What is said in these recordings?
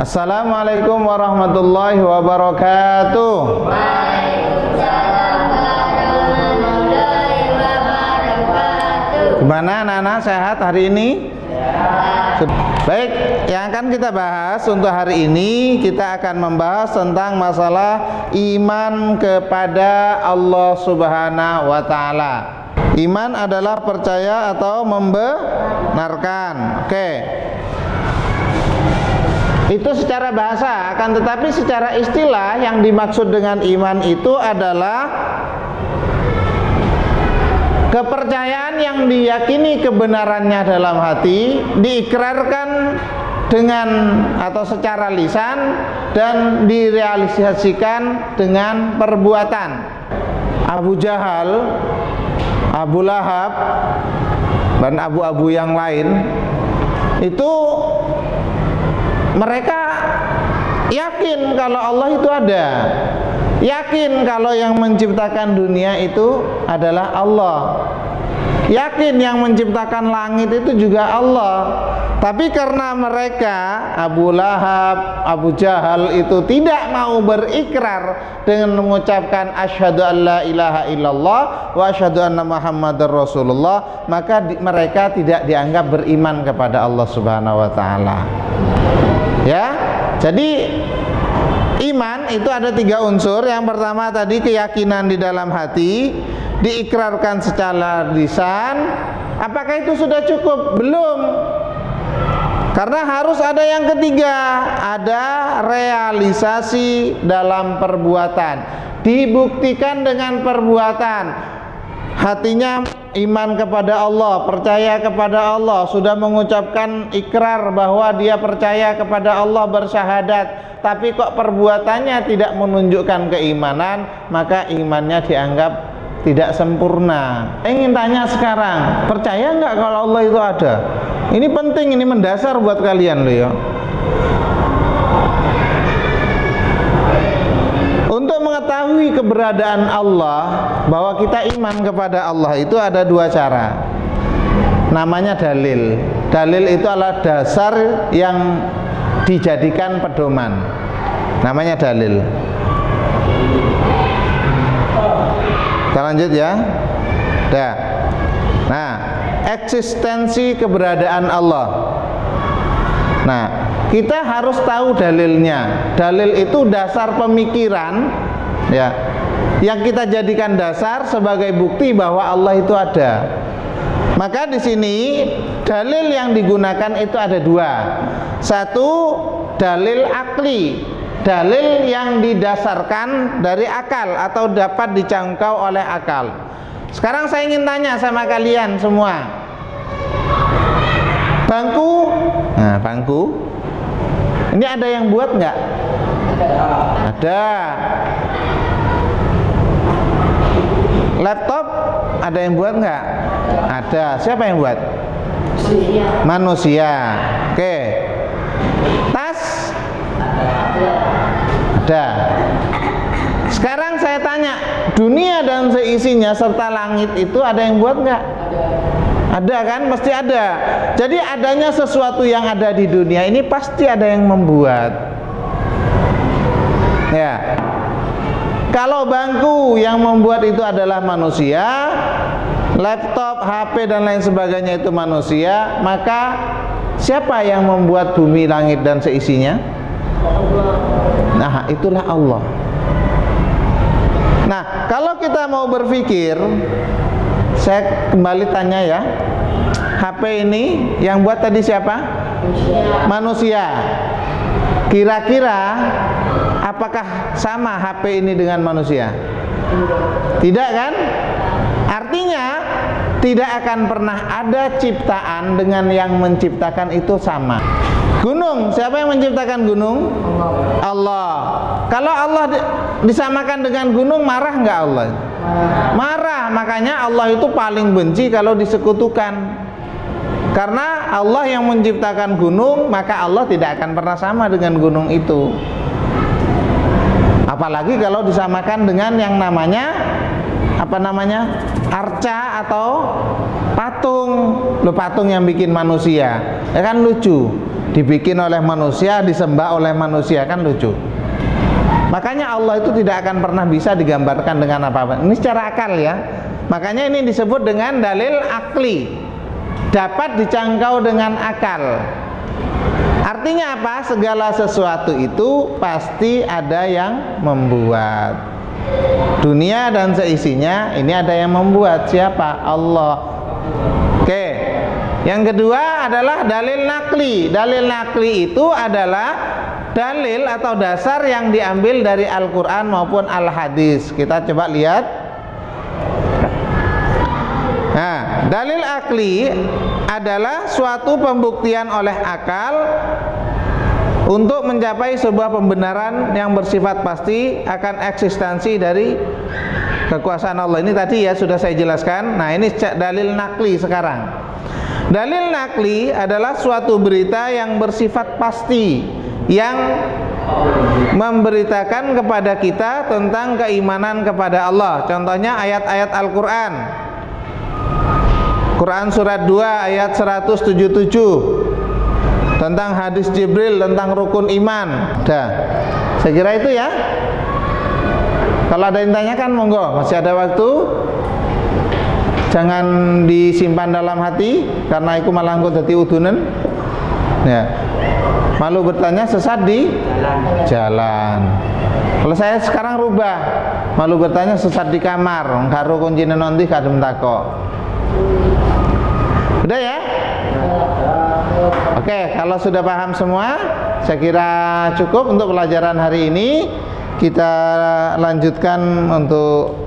Assalamualaikum warahmatullahi wabarakatuh. Gimana anak-anak sehat hari ini? Baik, yang akan kita bahas untuk hari ini kita akan membahas tentang masalah iman kepada Allah Subhanahu wa taala. Iman adalah percaya atau membenarkan. Oke. Itu secara bahasa, akan tetapi secara istilah yang dimaksud dengan iman itu adalah Kepercayaan yang diyakini kebenarannya dalam hati diikrarkan dengan atau secara lisan dan direalisasikan dengan perbuatan. Abu Jahal, Abu Lahab, dan abu-abu yang lain itu mereka yakin kalau Allah itu ada Yakin kalau yang menciptakan dunia itu adalah Allah. Yakin yang menciptakan langit itu juga Allah. Tapi karena mereka Abu Lahab, Abu Jahal itu tidak mau berikrar dengan mengucapkan asyhadu alla ilaha illallah wa asyhadu anna muhammadar rasulullah, maka di, mereka tidak dianggap beriman kepada Allah Subhanahu wa taala. Ya. Jadi Iman itu ada tiga unsur. Yang pertama tadi keyakinan di dalam hati, diikrarkan secara lisan. Apakah itu sudah cukup? Belum. Karena harus ada yang ketiga, ada realisasi dalam perbuatan. Dibuktikan dengan perbuatan. Hatinya iman kepada Allah, percaya kepada Allah, sudah mengucapkan ikrar bahwa dia percaya kepada Allah bersyahadat. Tapi kok perbuatannya tidak menunjukkan keimanan maka imannya dianggap tidak sempurna. Ingin tanya sekarang percaya nggak kalau Allah itu ada? Ini penting ini mendasar buat kalian loh ya mengetahui keberadaan Allah bahwa kita iman kepada Allah itu ada dua cara. Namanya dalil. Dalil itu adalah dasar yang dijadikan pedoman. Namanya dalil. Kita lanjut ya. Dah. nah eksistensi keberadaan Allah. Nah kita harus tahu dalilnya. Dalil itu dasar pemikiran ya yang kita jadikan dasar sebagai bukti bahwa Allah itu ada maka di sini dalil yang digunakan itu ada dua. Satu dalil akli, dalil yang didasarkan dari akal atau dapat dijangkau oleh akal. Sekarang saya ingin tanya sama kalian semua. Bangku, nah bangku, ini ada yang buat nggak? Ada. Laptop ada yang buat nggak? Ada. Siapa yang buat? Manusia. Manusia. Oke. Tas? Ada. Sekarang saya tanya, dunia dan seisinya serta langit itu ada yang buat nggak? Ada kan? Mesti ada. Jadi adanya sesuatu yang ada di dunia ini pasti ada yang membuat. Ya. Kalau bangku yang membuat itu adalah manusia, laptop, HP dan lain sebagainya itu manusia, maka siapa yang membuat bumi, langit dan seisinya? Nah, itulah Allah. Nah, kalau kita mau berpikir, saya kembali tanya ya, HP ini yang buat tadi siapa? Manusia. Kira-kira apakah sama HP ini dengan manusia? Tidak kan? Artinya tidak akan pernah ada ciptaan dengan yang menciptakan itu sama. Gunung, siapa yang menciptakan gunung? Allah. Allah. Kalau Allah disamakan dengan gunung, marah nggak Allah? Marah. Makanya Allah itu paling benci kalau disekutukan. Karena Allah yang menciptakan gunung, maka Allah tidak akan pernah sama dengan gunung itu. Apalagi kalau disamakan dengan yang namanya apa namanya arca atau patung. Lo patung yang bikin manusia. Ya kan lucu? Dibikin oleh manusia disembah oleh manusia. Kan lucu? Makanya Allah itu tidak akan pernah bisa digambarkan dengan apa-apa. Ini secara akal ya. Makanya ini disebut dengan dalil akli. Dapat dicangkau dengan akal artinya apa segala sesuatu itu pasti ada yang membuat dunia dan seisinya ini ada yang membuat siapa Allah oke yang kedua adalah dalil nakli. Dalil nakli itu adalah dalil atau dasar yang diambil dari Al-Quran maupun Al-Hadis. Kita coba lihat. Nah, dalil akli adalah suatu pembuktian oleh akal untuk mencapai sebuah pembenaran yang bersifat pasti akan eksistensi dari kekuasaan Allah. Ini tadi ya sudah saya jelaskan. Nah, ini dalil nakli sekarang. Dalil nakli adalah suatu berita yang bersifat pasti yang memberitakan kepada kita tentang keimanan kepada Allah. Contohnya ayat-ayat Al-Qur'an. Quran surat 2 ayat 177 tentang hadis Jibril tentang rukun iman. Dah. Saya kira itu ya. Kalau ada yang tanyakan monggo, masih ada waktu jangan disimpan dalam hati karena malah engko dadi udunan ya malu bertanya sesat di jalan. jalan kalau saya sekarang rubah malu bertanya sesat di kamar karo kuncine nanti kadem tako udah ya oke kalau sudah paham semua saya kira cukup untuk pelajaran hari ini kita lanjutkan untuk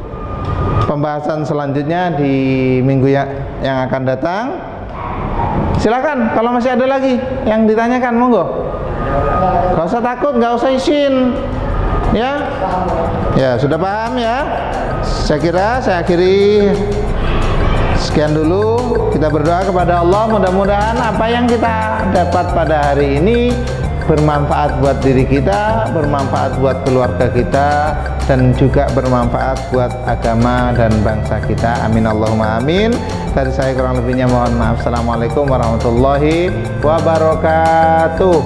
pembahasan selanjutnya di minggu yang, yang akan datang. Silakan kalau masih ada lagi yang ditanyakan monggo. Gak usah takut, gak usah izin. Ya, ya sudah paham ya. Saya kira saya akhiri sekian dulu. Kita berdoa kepada Allah. Mudah-mudahan apa yang kita dapat pada hari ini bermanfaat buat diri kita, bermanfaat buat keluarga kita, dan juga bermanfaat buat agama dan bangsa kita. Amin Allahumma amin. Dari saya kurang lebihnya mohon maaf. Assalamualaikum warahmatullahi wabarakatuh.